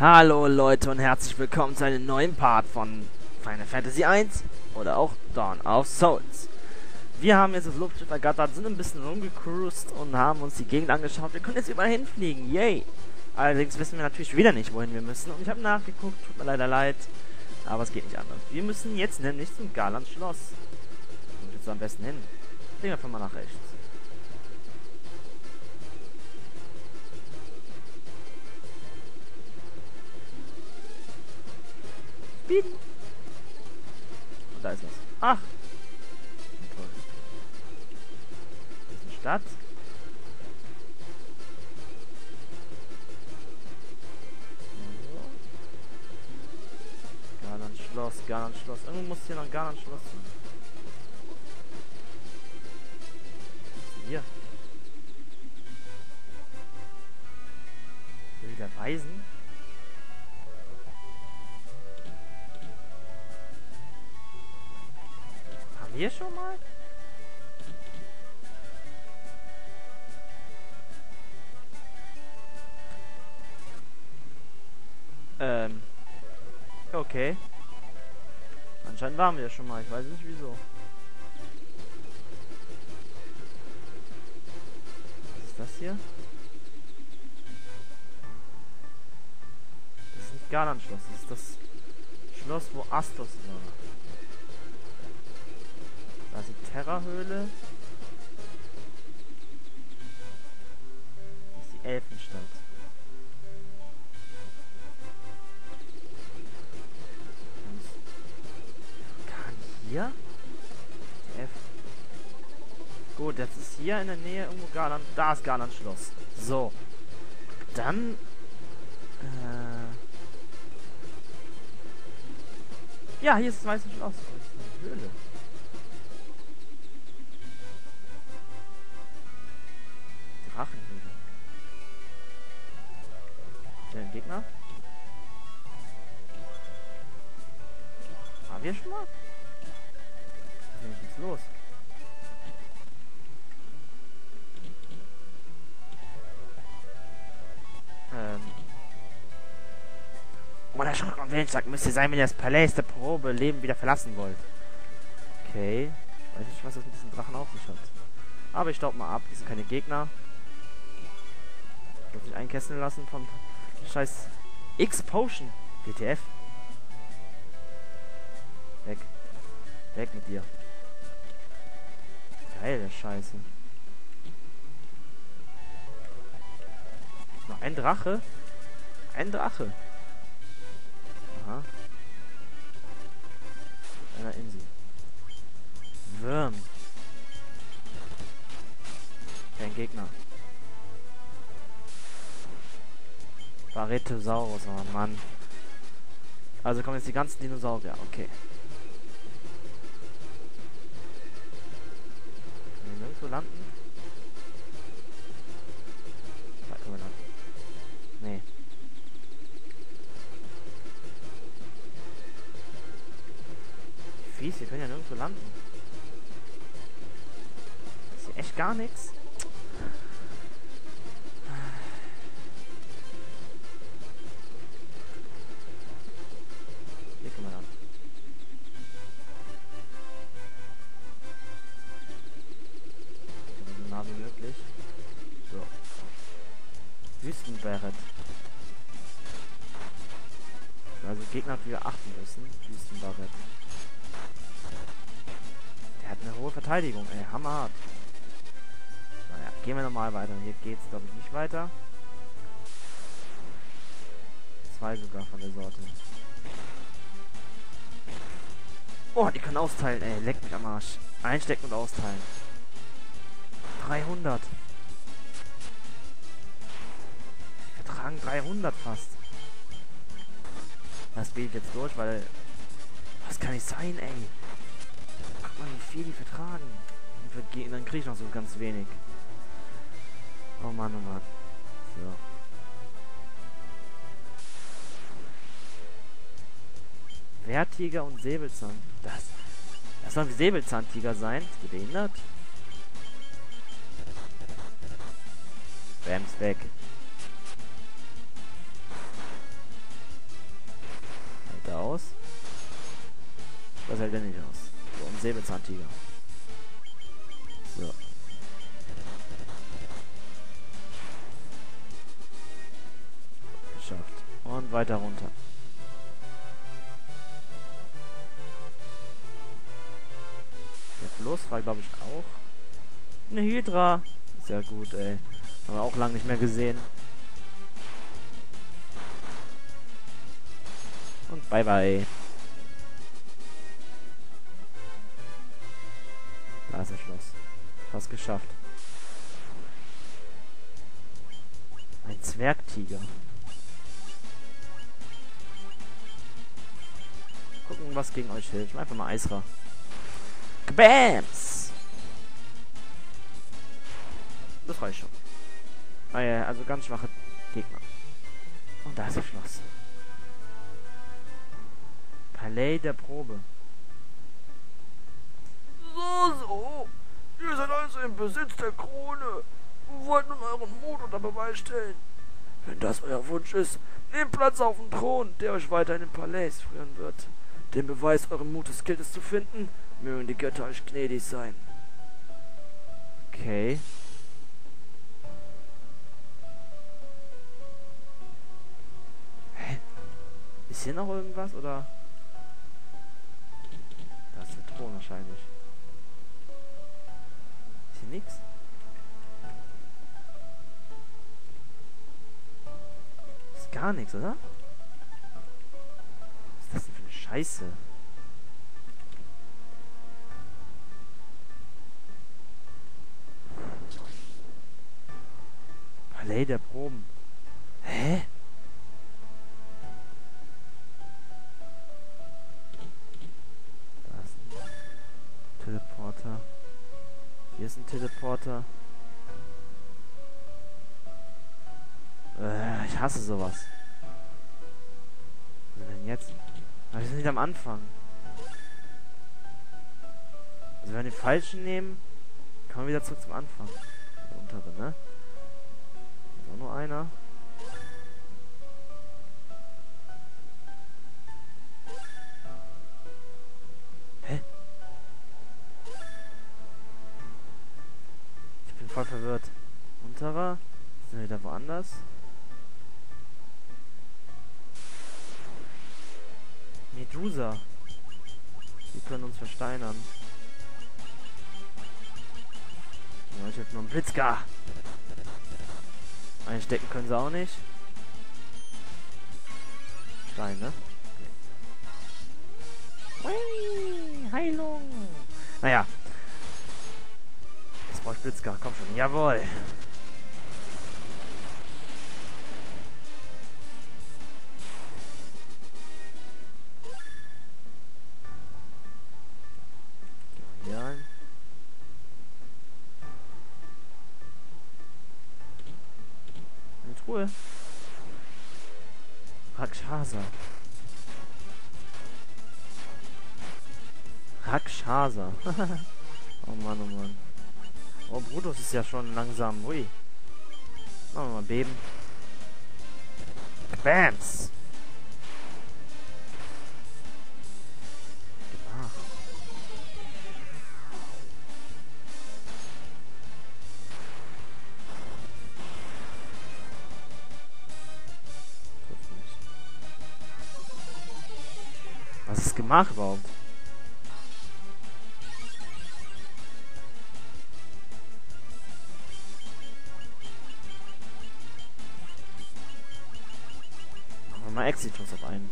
Hallo Leute und herzlich willkommen zu einem neuen Part von Final Fantasy 1 oder auch Dawn of Souls. Wir haben jetzt das Luftschiff ergattert, sind ein bisschen rumgecruised und haben uns die Gegend angeschaut. Wir können jetzt überall hinfliegen, yay! Allerdings wissen wir natürlich wieder nicht, wohin wir müssen. Und ich habe nachgeguckt, tut mir leider leid, aber es geht nicht anders. Wir müssen jetzt nämlich zum Garland Schloss. Wo jetzt am besten hin? Fliegen wir einfach mal nach rechts. Und da ist was. Ach. Toll. Das ist eine Stadt. Garland Schloss, Garland Schloss. Irgendwo muss hier noch Garland Schloss sein. Hier. Will der Weisen? Wir schon mal? Ähm. Okay. Anscheinend waren wir schon mal. Ich weiß nicht wieso. Was ist das hier? Das ist nicht Garland-Schloss. Das ist das Schloss, wo Astos war. Da ist die Terrahöhle. Das ist die Elfenstadt. Kann hier? F. Gut, das ist hier in der Nähe irgendwo Garland. Da ist Garland Schloss. So. Dann. Äh. Ja, hier ist das weiße Schloss. Höhle. Drachenhöhle. Ist ein Gegner? Haben wir schon mal? Was ist los? Ähm. Oh, der Schreck und Willenstag müsste sein, wenn ihr das Palais der Probe Leben wieder verlassen wollt. Okay. Weiß nicht, was das mit diesen Drachen auf sich hat. Aber ich staub mal ab. Die sind keine Gegner. Ich mich einkesseln lassen von scheiß X-Potion. WTF. Weg. Weg mit dir. Geil, der Scheiße. Noch ein Drache? Ein Drache. Aha. Einer Insel. Würm. Kein Gegner. Barretosaurus, oh Mann. Also kommen jetzt die ganzen Dinosaurier, okay. Können wir nirgendwo landen? Da können wir landen. Nee. Fies, wir können ja nirgendwo landen. Ist hier echt gar nichts. Gegner, wir achten müssen. Wüstenbarret. Der hat eine hohe Verteidigung, ey. Hammerhart. Naja, gehen wir nochmal weiter. Hier geht's, glaube ich, nicht weiter. Zwei sogar von der Sorte. Oh, die können austeilen, ey. Leck mich am Arsch. Einstecken und austeilen. 300. Wir vertragen 300 fast. Das ich jetzt durch, weil... Was kann nicht sein, ey? Guck mal, wie viel die vertragen. Und dann kriege ich noch so ganz wenig. Oh Mann, oh Mann. So. Wehrtiger und Säbelzahn. Das, das sollen Säbelzahntiger sein? Ist behindert? Bams weg. Das hält er nicht aus. So, ein Säbelzahntiger. So. Geschafft. Und weiter runter. Der Fluss war, glaube ich, auch eine Hydra. Sehr gut, ey. Haben wir auch lange nicht mehr gesehen. Und bye bye. Fast geschafft. Ein Zwergtiger. Gucken, was gegen euch hilft. Einfach mal Eisra. Bams! Das reicht schon. Ah ja, also ganz schwache Gegner. Und da ist das Schloss. Palais der Probe. So, so. Ihr seid also im Besitz der Krone und wollt nun euren Mut unter Beweis stellen. Wenn das euer Wunsch ist, nehmt Platz auf dem Thron, der euch weiter in den Palais führen wird. Den Beweis euren Mutes gilt es zu finden, mögen die Götter euch gnädig sein. Okay. Hä? Ist hier noch irgendwas oder? Da ist der Thron wahrscheinlich. Hier nichts? Ist gar nichts, oder? Was ist das denn für eine Scheiße? Palais der Proben. Hä? Teleporter. Hier ist ein Teleporter. Äh, ich hasse sowas. Was denn jetzt? Aber wir sind nicht am Anfang. Also wenn wir den falschen nehmen, kommen wir wieder zurück zum Anfang. Der untere, ne? Ist auch nur einer. Voll verwirrt. Unterer? Sind wir wieder woanders? Medusa. Die können uns versteinern. Ja, ich habe nur einen Blitzgar. Einstecken können sie auch nicht. Stein, ne? Okay. Heilung. Naja. Ich Blitzgar. Komm schon. Jawohl. Truhe. Rakshasa. Rakshasa. oh Mann, oh Mann. Oh, Brutus ist ja schon langsam. Ui. Machen wir mal beben. Bams! Nicht. Was ist gemacht überhaupt? Mal Exitus auf einen.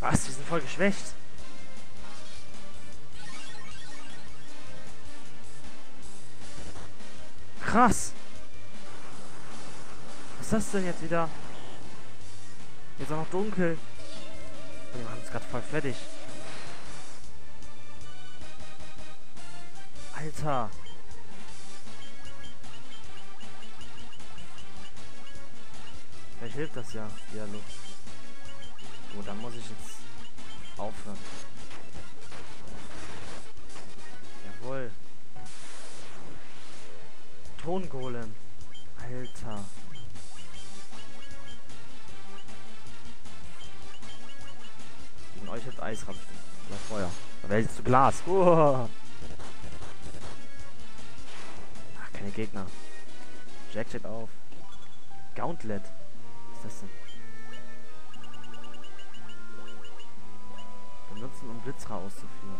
Was? Wir sind voll geschwächt. Krass. Was ist das denn jetzt wieder? Jetzt auch noch dunkel. Wir machen uns gerade voll fertig. Alter. Vielleicht hilft das ja, Dialog. Oh, dann muss ich jetzt aufhören. Jawohl. Tongolem. Alter. Gegen euch hat Eis bestimmt. Oder Feuer. Welches zu Glas. Uah. Ach, keine Gegner. Jack steht auf. Gauntlet. Das denn? Benutzen, um Blitzra auszuführen.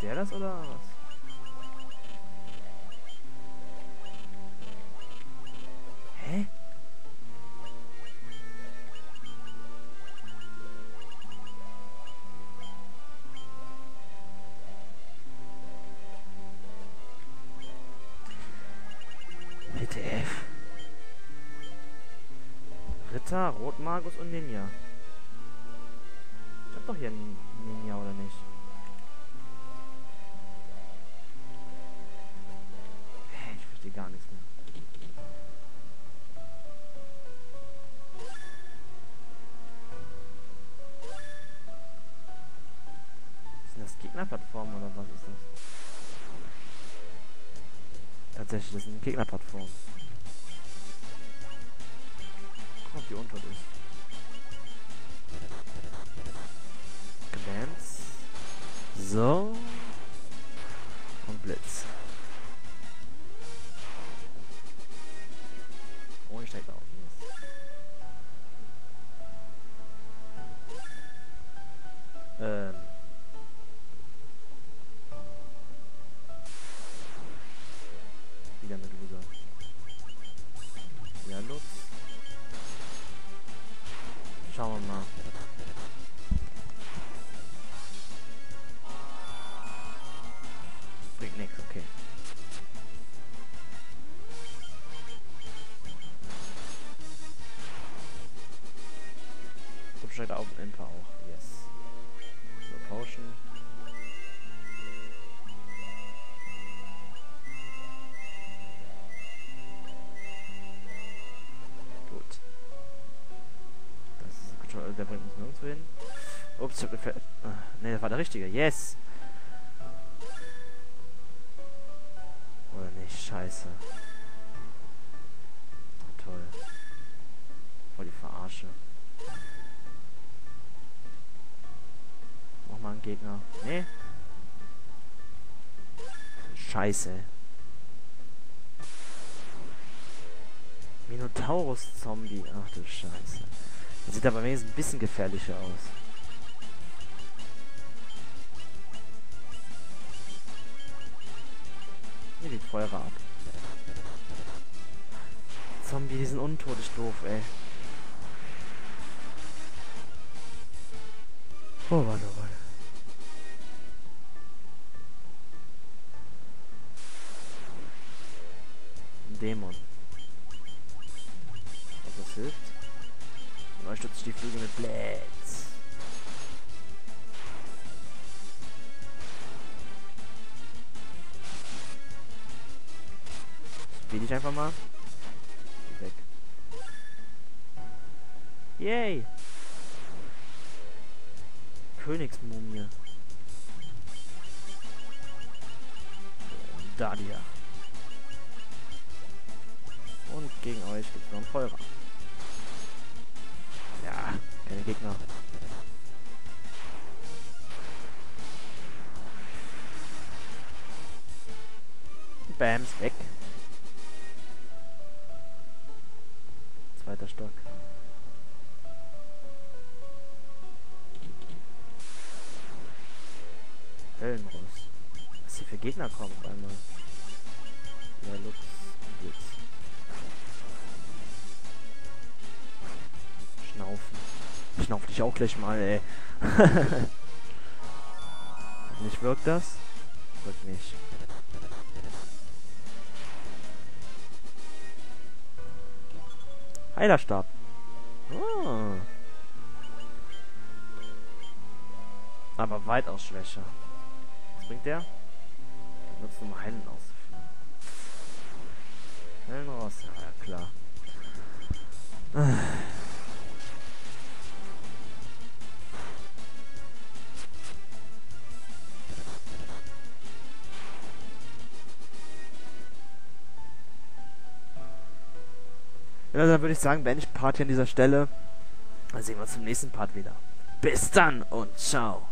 Der das oder was? Ritter, Rotmagus und Ninja. Ich hab doch hier einen Ninja, oder nicht? Ich verstehe gar nichts mehr. Sind das Gegnerplattformen oder was ist das? Tatsächlich, das sind Gegnerplattformen. Untot ist. Glance. So. Der bringt uns nirgendwo hin. Ups, hab. Ne, das war der richtige. Yes! Oder nicht? Scheiße. Toll. Voll die Verarsche. Nochmal ein Gegner. Nee. Scheiße. Minotaurus-Zombie. Ach du Scheiße. Sieht aber wenigstens ein bisschen gefährlicher aus. Hier liegt Feuer ab. Zombie, die sind untotisch doof, ey. Oh, warte, oh. Ein Dämon. Ob das hilft? Neu stützt die Flügel mit Blitz. Spiel ich einfach mal. Weg. Yay! Königsmumie. Dadia. Und gegen euch gibt es noch einen Feuer. Keine Gegner. Bams weg. Zweiter Stock. Höllenross. Was hier für Gegner kommen auf einmal. Ja, Lux. Blitz. Schnaufen. Schnauf dich auch gleich mal, ey. nicht wirkt das? Wirkt nicht. Heilerstab. Oh. Aber weitaus schwächer. Was bringt der? Der nutzt um Heilen auszuführen. Heilen raus, ja, klar. Ja, dann würde ich sagen, beende ich Part hier an dieser Stelle. Dann sehen wir uns im nächsten Part wieder. Bis dann und ciao.